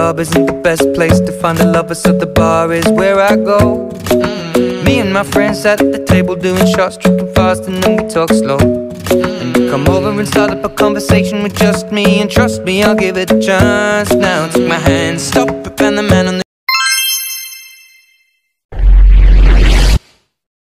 club isn't the best place to find a lover, so the bar is where I go. Me and my friends at the table doing shots, tripping fast, and then we talk slow. And you come over and start up a conversation with just me, and trust me, I'll give it a chance. Now take my hand,